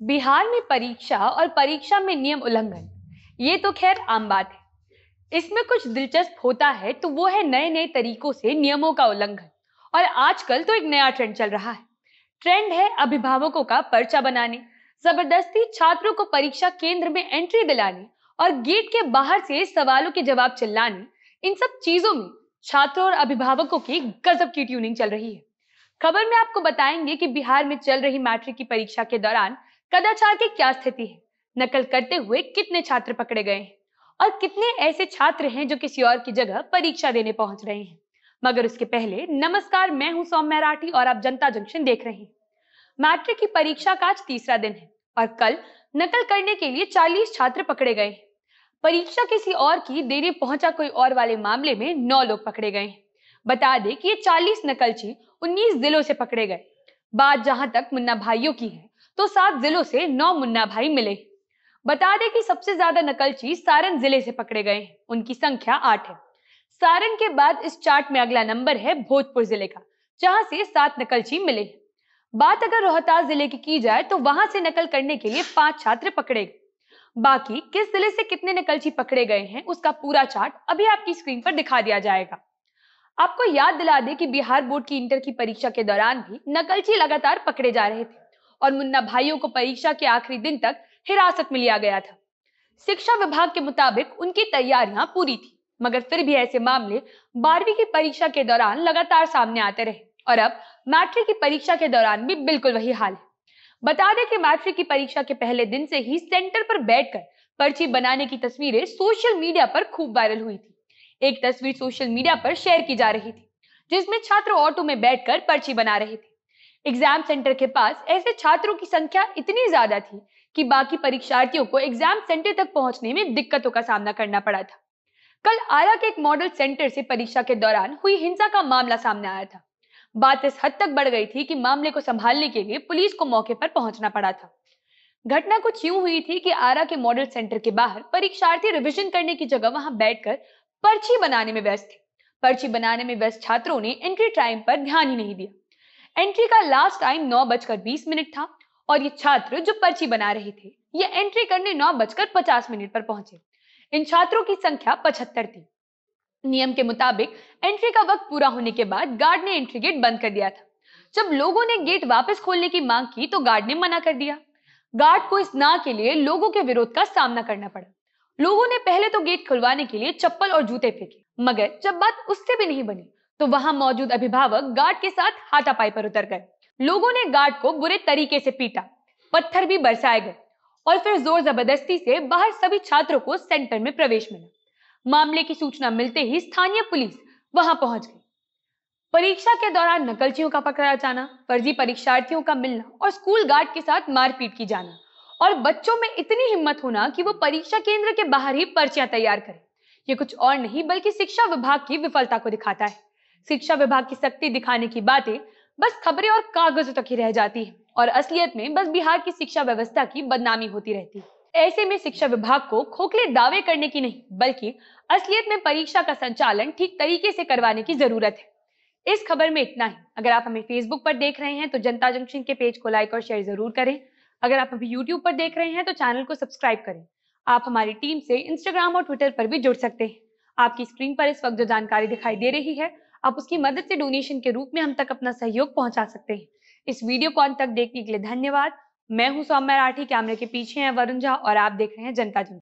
बिहार में परीक्षा और परीक्षा में नियम उल्लंघन, ये तो खैर आम बात है। इसमें कुछ दिलचस्प होता है तो वो है नए नए तरीकों से नियमों का उल्लंघन। और आजकल तो एक नया ट्रेंड चल रहा है। ट्रेंड है अभिभावकों का पर्चा बनाने, ज़बरदस्ती छात्रों को परीक्षा केंद्र में एंट्री दिलाने और गेट के बाहर से सवालों के जवाब चिल्लाने। इन सब चीज़ों में छात्रों और अभिभावकों की गजब की ट्यूनिंग चल रही है। खबर में आपको बताएँगे कि बिहार में चल रही मैट्रिक की परीक्षा के दौरान कदाचार की क्या स्थिति है? नकल करते हुए कितने छात्र पकड़े गए हैं? और कितने ऐसे छात्र हैं जो किसी और की जगह परीक्षा देने पहुँच रहे हैं? मगर उसके पहले, नमस्कार, मैं हूँ सौम्या राठी और आप जनता जंक्शन देख रहे हैं। मैट्रिक की परीक्षा का आज तीसरा दिन है और कल नकल करने के लिए 40 छात्र पकड़े गए परीक्षा किसी और की देरी पहुँचा कोई और वाले मामले में नौ लोग पकड़े गए बता दें कि ये 40 नकलची 19 जिलों से पकड़े गए। बात जहाँ तक मुन्ना भाइयों की है तो सात जिलों से नौ मुन्ना भाई मिले। बता दें कि सबसे ज़्यादा नकलची सारण ज़िले से पकड़े गए। उनकी संख्या आठ है। सारण के बाद इस चार्ट में अगला नंबर है भोजपुर ज़िले का, जहाँ से सात नकलची मिले। बात अगर रोहतास ज़िले की की जाए तो वहाँ से नकल करने के लिए पाँच छात्र पकड़े गए। बाकी किस ज़िले से कितने नकलची पकड़े गए हैं, उसका पूरा चार्ट अभी आपकी स्क्रीन पर दिखा दिया जाएगा। आपको याद दिला दे कि बिहार बोर्ड की इंटर की परीक्षा के दौरान भी नकलची लगातार पकड़े जा रहे थे। और मुन्ना भाइयों को परीक्षा के आखिरी दिन तक हिरासत में लिया गया था। शिक्षा विभाग के मुताबिक उनकी तैयारियाँ पूरी थी, मगर फिर भी ऐसे मामले बारहवीं की परीक्षा के दौरान लगातार सामने आते रहे और अब मैट्रिक की परीक्षा के दौरान भी बिल्कुल वही हाल है। बता दें कि मैट्रिक की परीक्षा के पहले दिन से ही सेंटर पर बैठकर पर्ची बनाने की तस्वीरें सोशल मीडिया पर खूब वायरल हुई थी। एक तस्वीर सोशल मीडिया पर शेयर की जा रही थी, जिसमें छात्र ऑटो में बैठकर पर्ची बना रहे थे। एग्ज़ाम सेंटर के पास ऐसे छात्रों की संख्या इतनी ज़्यादा थी कि बाकी परीक्षार्थियों को एग्ज़ाम सेंटर तक पहुँचने में दिक्कतों का सामना करना पड़ा था। कल आरा के एक मॉडल सेंटर से परीक्षा के दौरान हुई हिंसा का मामला सामने आया था। बात इस हद तक बढ़ गई थी कि मामले को संभालने के लिए पुलिस को मौके पर पहुँचना पड़ा था। घटना कुछ यूँ हुई थी कि आरा के मॉडल सेंटर के बाहर परीक्षार्थी रिविजन करने की जगह वहाँ बैठकर पर्ची बनाने में व्यस्त थे। पर्ची बनाने में व्यस्त छात्रों ने एंट्री टाइम पर ध्यान ही नहीं दिया। एंट्री का लास्ट टाइम नौ बजकर बीस मिनट था और ये छात्र जो पर्ची बना रहे थे, ये एंट्री करने नौ बजकर पचास मिनट पर पहुँचे। इन छात्रों की संख्या पचहत्तर थी। नियम के मुताबिक एंट्री का वक्त पूरा होने के बाद गार्ड ने एंट्री गेट बंद कर दिया था। जब लोगों ने गेट वापस खोलने की मांग की तो गार्ड ने मना कर दिया। गार्ड को इस ना के लिए लोगों के विरोध का सामना करना पड़ा। लोगों ने पहले तो गेट खुलवाने के लिए चप्पल और जूते फेंके, मगर जब बात उससे भी नहीं बनी तो वहाँ मौजूद अभिभावक गार्ड के साथ हाथापाई पर उतर गए। लोगों ने गार्ड को बुरे तरीके से पीटा, पत्थर भी बरसाए गए और फिर ज़ोर ज़बरदस्ती से बाहर सभी छात्रों को सेंटर में प्रवेश मिला। मामले की सूचना मिलते ही स्थानीय पुलिस वहाँ पहुँच गई। परीक्षा के दौरान नकलचियों का पकड़ा जाना, फर्जी परीक्षार्थियों का मिलना और स्कूल गार्ड के साथ मारपीट की जाना और बच्चों में इतनी हिम्मत होना कि वो परीक्षा केंद्र के बाहर ही पर्चियाँ तैयार करें। ये कुछ और नहीं, बल्कि शिक्षा विभाग की विफलता को दिखाता है। शिक्षा विभाग की शक्ति दिखाने की बातें बस खबरें और कागजों तक ही रह जाती है। और असलियत में बस बिहार की शिक्षा व्यवस्था की बदनामी होती रहती है। ऐसे में शिक्षा विभाग को खोखले दावे करने की नहीं, बल्कि असलियत में परीक्षा का संचालन ठीक तरीके से करवाने की ज़रूरत है। इस खबर में इतना ही। अगर आप हमें फेसबुक पर देख रहे हैं तो जनता जंक्शन के पेज को लाइक और शेयर ज़रूर करें। अगर आप अभी यूट्यूब पर देख रहे हैं तो चैनल को सब्सक्राइब करें। आप हमारी टीम से इंस्टाग्राम और ट्विटर पर भी जुड़ सकते हैं। आपकी स्क्रीन पर इस वक्त जो जानकारी दिखाई दे रही है आप उसकी मदद से डोनेशन के रूप में हम तक अपना सहयोग पहुँचा सकते हैं। इस वीडियो को अंत तक देखने के लिए धन्यवाद। मैं हूँ सौम्या राठी, कैमरे के पीछे हैं वरुण झा और आप देख रहे हैं जनता जन